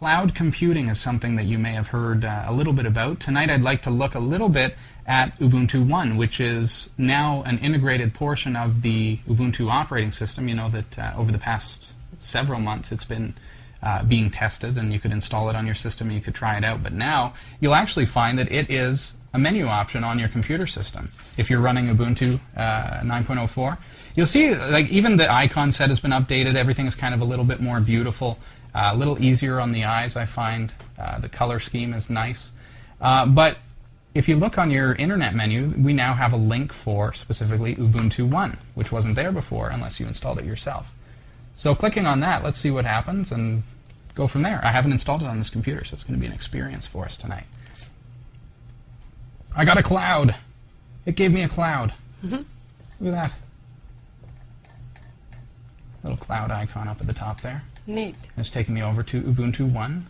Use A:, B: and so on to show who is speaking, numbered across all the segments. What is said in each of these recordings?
A: Cloud computing is something that you may have heard uh, a little bit about. Tonight I'd like to look a little bit at Ubuntu One, which is now an integrated portion of the Ubuntu operating system. You know that uh, over the past several months it's been uh, being tested and you could install it on your system and you could try it out. But now you'll actually find that it is a menu option on your computer system. If you're running Ubuntu uh, 9.04, you'll see like even the icon set has been updated. Everything is kind of a little bit more beautiful. Uh, a little easier on the eyes, I find. Uh, the color scheme is nice. Uh, but if you look on your internet menu, we now have a link for specifically Ubuntu One, which wasn't there before unless you installed it yourself. So clicking on that, let's see what happens and go from there. I haven't installed it on this computer, so it's going to be an experience for us tonight. I got a cloud. It gave me a cloud.
B: Mm-hmm.
A: Look at that. Little cloud icon up at the top there.
B: Neat.
A: It's taking me over to Ubuntu One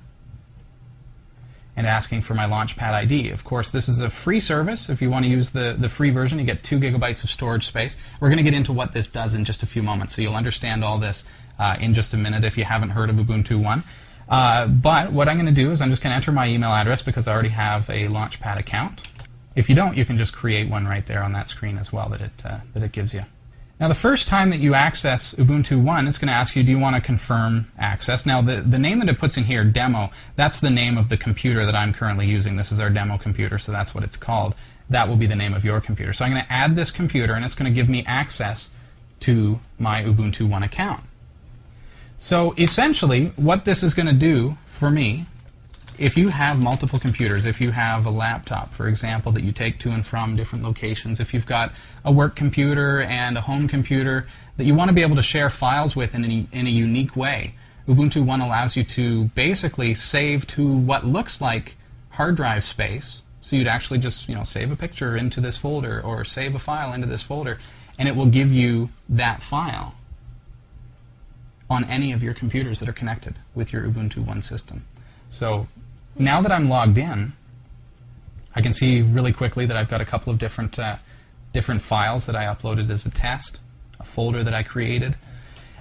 A: and asking for my Launchpad ID. Of course, this is a free service. If you want to use the, the free version, you get two gigabytes of storage space. We're going to get into what this does in just a few moments, so you'll understand all this uh, in just a minute if you haven't heard of Ubuntu One. Uh, but what I'm going to do is I'm just going to enter my email address because I already have a Launchpad account. If you don't, you can just create one right there on that screen as well that it, uh, that it gives you. Now, the first time that you access Ubuntu One, it's going to ask you, do you want to confirm access? Now, the, the name that it puts in here, demo, that's the name of the computer that I'm currently using. This is our demo computer, so that's what it's called. That will be the name of your computer. So I'm going to add this computer, and it's going to give me access to my Ubuntu One account. So essentially, what this is going to do for me if you have multiple computers, if you have a laptop, for example, that you take to and from different locations, if you've got a work computer and a home computer that you want to be able to share files with in a, in a unique way, Ubuntu One allows you to basically save to what looks like hard drive space. So you'd actually just you know save a picture into this folder or save a file into this folder, and it will give you that file on any of your computers that are connected with your Ubuntu One system. So now that I'm logged in, I can see really quickly that I've got a couple of different uh, different files that I uploaded as a test, a folder that I created.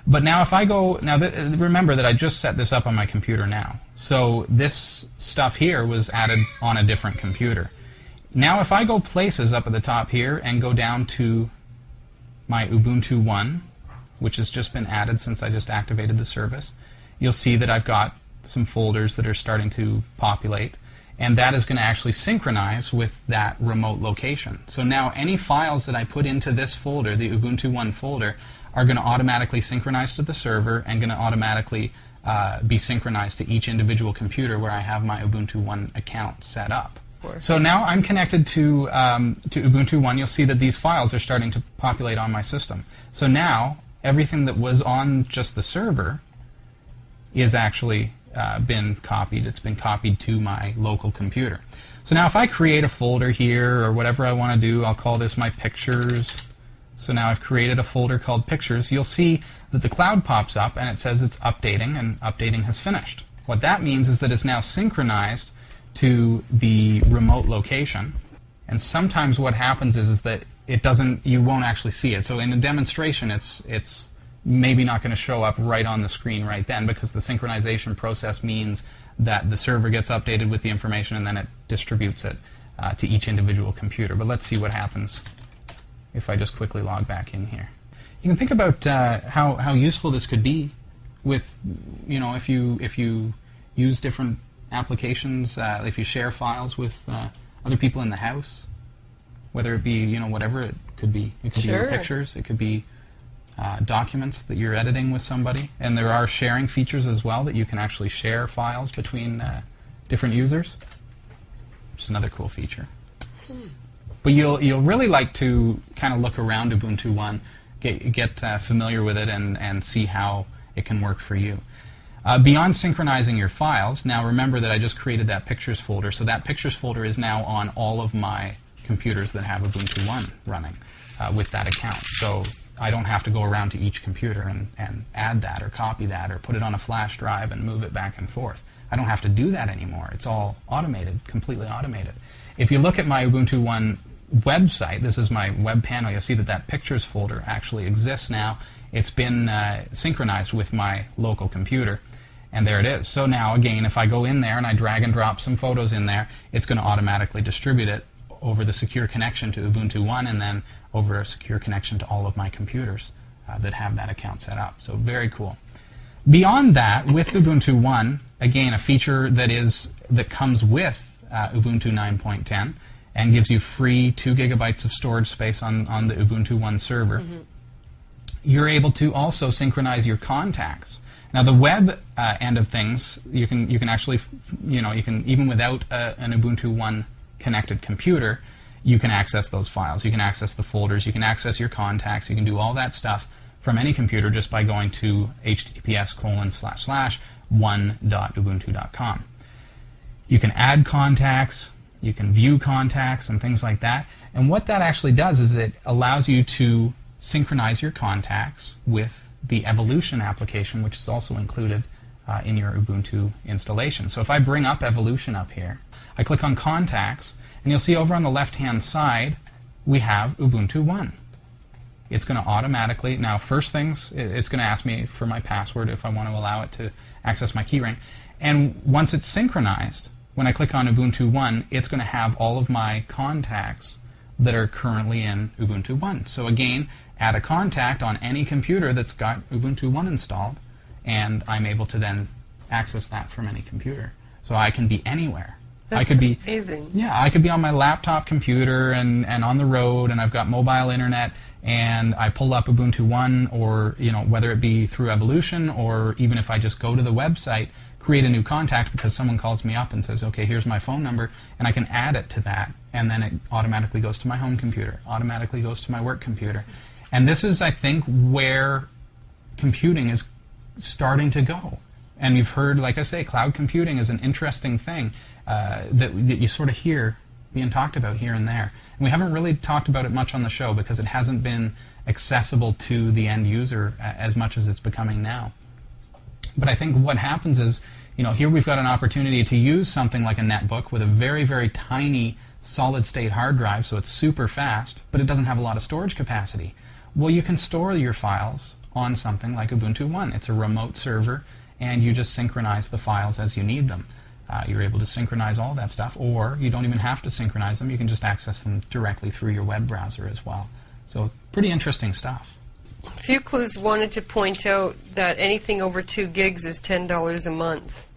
A: But now if I go, now th remember that I just set this up on my computer now. So this stuff here was added on a different computer. Now if I go places up at the top here and go down to my Ubuntu One, which has just been added since I just activated the service, you'll see that I've got some folders that are starting to populate. And that is going to actually synchronize with that remote location. So now any files that I put into this folder, the Ubuntu One folder, are going to automatically synchronize to the server and going to automatically uh, be synchronized to each individual computer where I have my Ubuntu One account set up. So now I'm connected to, um, to Ubuntu One. You'll see that these files are starting to populate on my system. So now everything that was on just the server is actually uh, been copied. It's been copied to my local computer. So now if I create a folder here or whatever I want to do, I'll call this my pictures. So now I've created a folder called pictures. You'll see that the cloud pops up and it says it's updating and updating has finished. What that means is that it's now synchronized to the remote location. And sometimes what happens is, is that it doesn't, you won't actually see it. So in a demonstration, it's, it's maybe not going to show up right on the screen right then because the synchronization process means that the server gets updated with the information and then it distributes it uh, to each individual computer. But let's see what happens if I just quickly log back in here. You can think about uh, how, how useful this could be with, you know, if you, if you use different applications, uh, if you share files with uh, other people in the house, whether it be, you know, whatever it could be. It could
B: sure.
A: be your pictures, it could be uh, documents that you're editing with somebody. And there are sharing features as well that you can actually share files between uh, different users. Which is another cool feature.
B: Hmm.
A: But you'll you'll really like to kind of look around Ubuntu One, get get uh, familiar with it, and and see how it can work for you. Uh, beyond synchronizing your files, now remember that I just created that pictures folder, so that pictures folder is now on all of my computers that have Ubuntu One running uh, with that account. So I don't have to go around to each computer and, and add that or copy that or put it on a flash drive and move it back and forth. I don't have to do that anymore. It's all automated, completely automated. If you look at my Ubuntu One website, this is my web panel, you'll see that that pictures folder actually exists now. It's been uh, synchronized with my local computer. And there it is. So now, again, if I go in there and I drag and drop some photos in there, it's going to automatically distribute it over the secure connection to Ubuntu One and then over a secure connection to all of my computers uh, that have that account set up. So very cool. Beyond that, with Ubuntu One, again, a feature that is that comes with uh, Ubuntu 9.10 and gives you free two gigabytes of storage space on, on the Ubuntu One server. Mm-hmm. You're able to also synchronize your contacts. Now, the web uh, end of things, you can you can actually, you know, you can even without uh, an Ubuntu One connected computer, you can access those files. You can access the folders. You can access your contacts. You can do all that stuff from any computer just by going to https colon slash slash one.ubuntu.com. You can add contacts. You can view contacts and things like that. And what that actually does is it allows you to synchronize your contacts with the Evolution application, which is also included uh, in your Ubuntu installation. So if I bring up Evolution up here, I click on Contacts, and you'll see over on the left-hand side, we have Ubuntu One. It's going to automatically, now first things, it's going to ask me for my password if I want to allow it to access my keyring. And once it's synchronized, when I click on Ubuntu One, it's going to have all of my contacts that are currently in Ubuntu One. So again, add a contact on any computer that's got Ubuntu One installed, and I'm able to then access that from any computer. So I can be anywhere.
B: That's
A: I could be
B: amazing.
A: Yeah, I could be on my laptop computer and, and on the road, and I've got mobile internet, and I pull up Ubuntu One, or you know whether it be through Evolution, or even if I just go to the website, create a new contact because someone calls me up and says, okay, here's my phone number, and I can add it to that, and then it automatically goes to my home computer, automatically goes to my work computer, and this is, I think, where computing is starting to go. And you've heard, like I say, cloud computing is an interesting thing uh, that, that you sort of hear being talked about here and there. And we haven't really talked about it much on the show because it hasn't been accessible to the end user as much as it's becoming now. But I think what happens is, you know, here we've got an opportunity to use something like a netbook with a very, very tiny solid state hard drive, so it's super fast, but it doesn't have a lot of storage capacity. Well, you can store your files on something like Ubuntu One. It's a remote server and you just synchronize the files as you need them. Uh, you're able to synchronize all that stuff, or you don't even have to synchronize them. You can just access them directly through your web browser as well. So, pretty interesting stuff.
B: A few clues wanted to point out that anything over 2 gigs is $10 a month.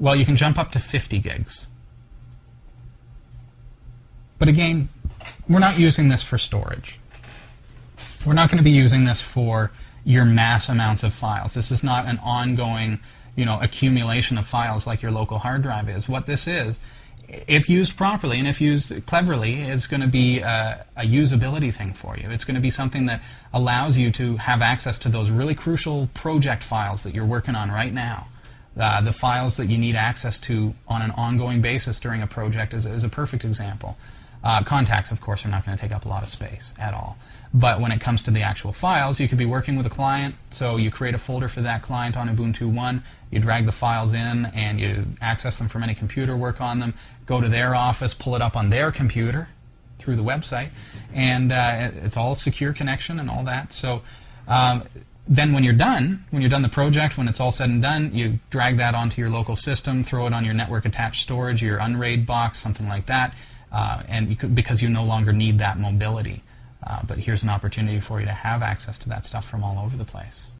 A: Well, you can jump up to 50 gigs. But again, we're not using this for storage. We're not going to be using this for your mass amounts of files. This is not an ongoing, you know, accumulation of files like your local hard drive is. What this is, if used properly and if used cleverly, is going to be a, a usability thing for you. It's going to be something that allows you to have access to those really crucial project files that you're working on right now. Uh, the files that you need access to on an ongoing basis during a project is, is a perfect example. Uh, contacts, of course, are not going to take up a lot of space at all. But when it comes to the actual files, you could be working with a client, so you create a folder for that client on Ubuntu One, you drag the files in, and you access them from any computer, work on them, go to their office, pull it up on their computer through the website, and uh, it's all secure connection and all that. So um, then when you're done, when you're done the project, when it's all said and done, you drag that onto your local system, throw it on your network attached storage, your Unraid box, something like that, uh, and you could, because you no longer need that mobility. Uh, but here's an opportunity for you to have access to that stuff from all over the place.